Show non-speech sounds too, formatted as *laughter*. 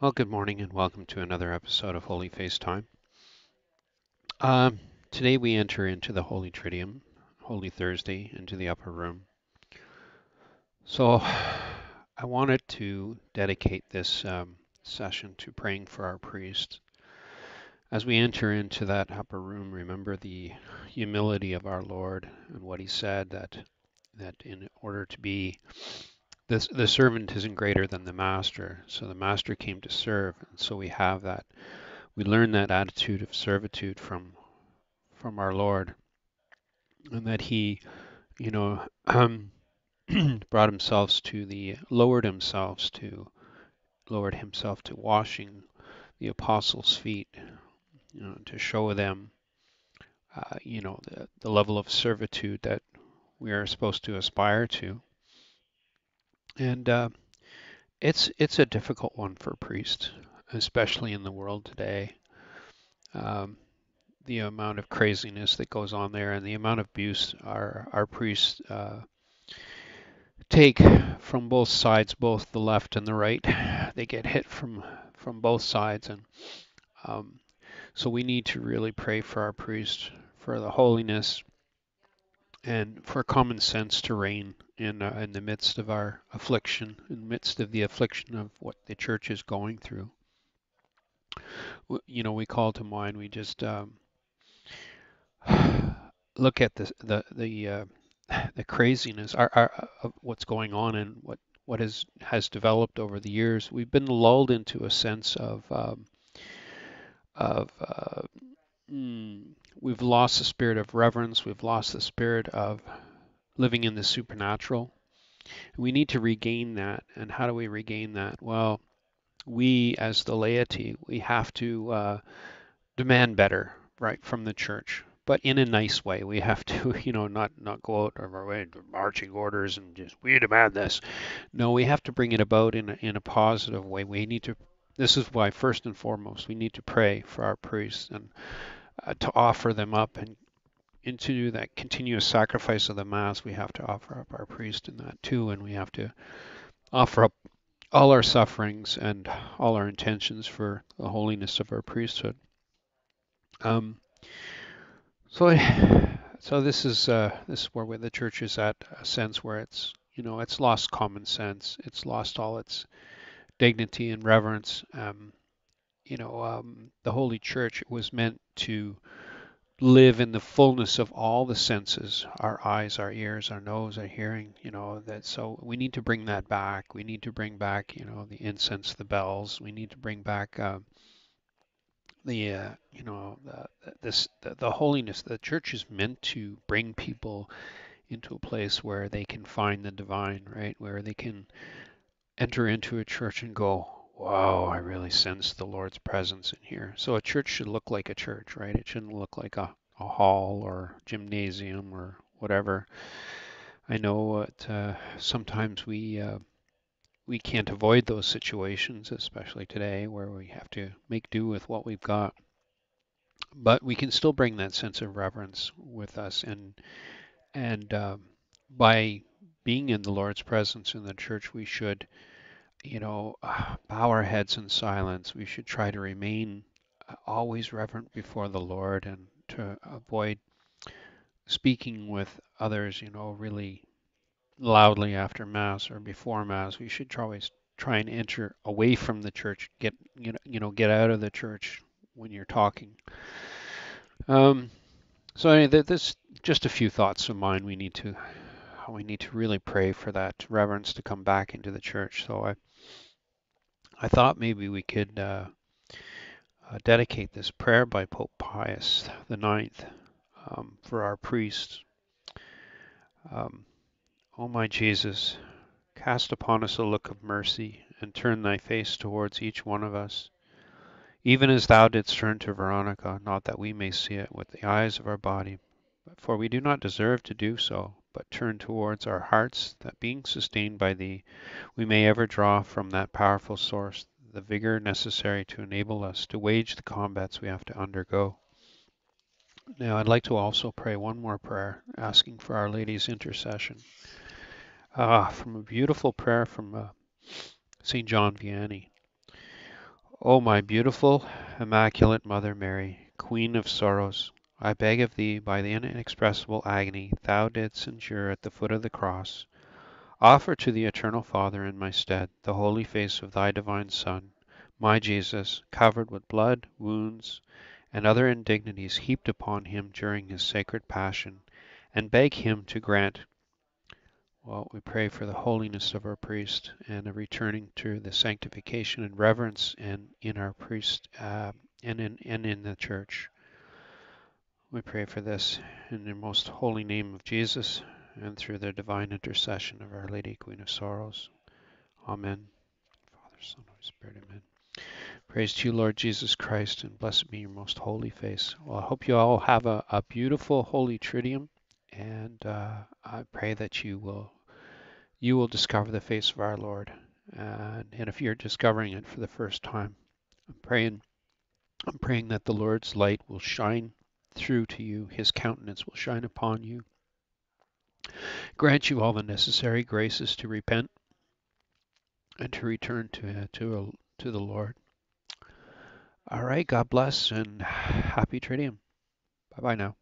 Well, good morning and welcome to another episode of Holy Face Time. Um, today we enter into the Holy Triduum, Holy Thursday, into the upper room. So *sighs* I wanted to dedicate this um, session to praying for our priests. As we enter into that upper room, remember the humility of our Lord and what He said that that in order to be the, the servant isn't greater than the master. So the master came to serve, and so we have that. We learn that attitude of servitude from from our Lord, and that He, you know, um, *clears throat* brought himself to the lowered himself to lowered himself to washing the apostles' feet, you know, to show them, uh, you know, the, the level of servitude that we are supposed to aspire to and uh, it's it's a difficult one for priests, especially in the world today. Um, the amount of craziness that goes on there and the amount of abuse our our priests uh, take from both sides, both the left and the right. They get hit from from both sides, and um, so we need to really pray for our priests for the holiness and for common sense to reign in uh, in the midst of our affliction, in the midst of the affliction of what the church is going through. You know, we call to mind. We just um, *sighs* look at the the the uh, *sighs* the craziness, our, our, of what's going on, and what what has has developed over the years. We've been lulled into a sense of um, of uh, mm, we've lost the spirit of reverence. We've lost the spirit of living in the supernatural. We need to regain that. And how do we regain that? Well, we as the laity, we have to uh, demand better, right, from the church, but in a nice way. We have to, *laughs* you know, not not go out of our way marching orders and just we demand this. No, we have to bring it about in a, in a positive way. We need to. This is why, first and foremost, we need to pray for our priests and uh, to offer them up and into that continuous sacrifice of the Mass, we have to offer up our priest in that too, and we have to offer up all our sufferings and all our intentions for the holiness of our priesthood. Um, so, *sighs* so this is uh, this is where the church is at a sense where it's you know it's lost common sense, it's lost all its dignity and reverence. Um, you know, um, the Holy Church was meant to live in the fullness of all the senses our eyes our ears our nose our hearing you know that so we need to bring that back. We need to bring back you know the incense the bells. We need to bring back uh, the uh, you know the, this the, the holiness. The church is meant to bring people into a place where they can find the divine right? Where they can enter into a church and go wow, I really sense the Lord's presence in here. So a church should look like a church, right? It shouldn't look like a, a hall or gymnasium or whatever. I know that uh, sometimes we uh, we can't avoid those situations, especially today, where we have to make do with what we've got. But we can still bring that sense of reverence with us, and and um, by being in the Lord's presence in the church, we should you know, bow our heads in silence. We should try to remain uh, always reverent before the Lord and to avoid speaking with others, you know, really loudly after Mass or before Mass. We should always try and enter away from the church, get you know, you know, get out of the church when you're talking. Um, so anyway, this just a few thoughts of mine. We need to we need to really pray for that reverence to come back into the church. So I I thought maybe we could uh, uh, dedicate this prayer by Pope Pius the Ninth um, for our priests. Um, o my Jesus, cast upon us a look of mercy and turn thy face towards each one of us, even as thou didst turn to Veronica, not that we may see it with the eyes of our body, but for we do not deserve to do so, but turn towards our hearts, that being sustained by Thee, we may ever draw from that powerful source the vigor necessary to enable us to wage the combats we have to undergo. Now, I'd like to also pray one more prayer, asking for Our Lady's intercession. Ah, from a beautiful prayer from uh, St. John Vianney. O my beautiful, immaculate Mother Mary, Queen of sorrows, I beg of thee by the inexpressible agony thou didst endure at the foot of the cross, offer to the Eternal Father in my stead the holy face of thy divine Son, my Jesus, covered with blood, wounds, and other indignities heaped upon him during his sacred passion, and beg him to grant well, we pray for the holiness of our priest and a returning to the sanctification and reverence and in our priest uh, and in and in the church. We pray for this in the most holy name of Jesus and through the divine intercession of Our Lady, Queen of Sorrows. Amen. Father, Son, Holy Spirit, Amen. Praise to you, Lord Jesus Christ, and blessed be your most holy face. Well, I hope you all have a, a beautiful Holy Triduum, and uh, I pray that you will you will discover the face of our Lord. And, and if you're discovering it for the first time, I'm praying, I'm praying that the Lord's light will shine through to you, His countenance will shine upon you. Grant you all the necessary graces to repent and to return to to uh, to the Lord. All right, God bless and *sighs* happy Triduum. Bye bye now.